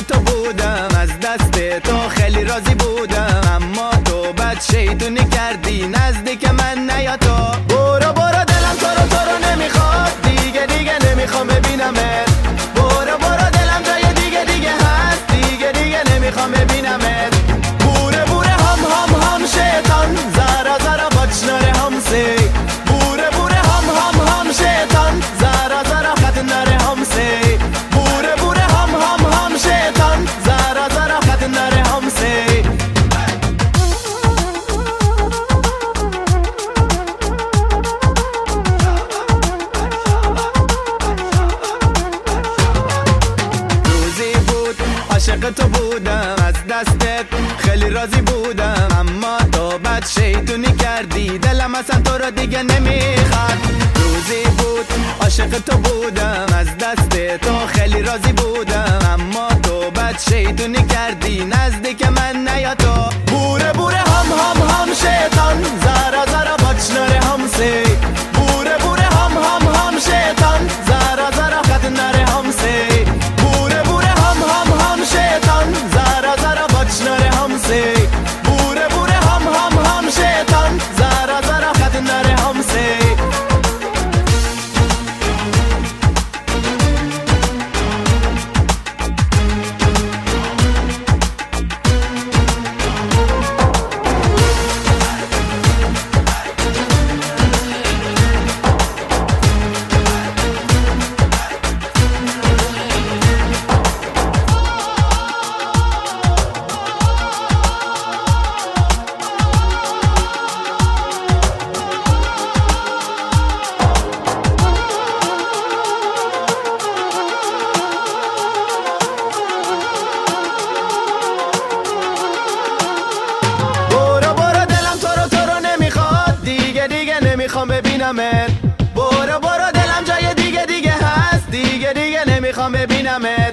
تو بودم از دست تو خیلی راضی بودم. اما تو بد شیطونی کردی نزدیک من نیا تو. عاشق تو بودم از دستت خیلی راضی بودم. اما تو بد شیطونی کردی دلم اصلا تو رو دیگه نمی‌خواد. روزی بود عاشق تو بودم از دست تو خیلی راضی بودم. اما تو بد شیطونی کردی نزدیک من نیا تو. نمی‌خوام ببینمت. برو برو دلم جای دیگه دیگه هست. دیگه دیگه نمی‌خوام ببینمت.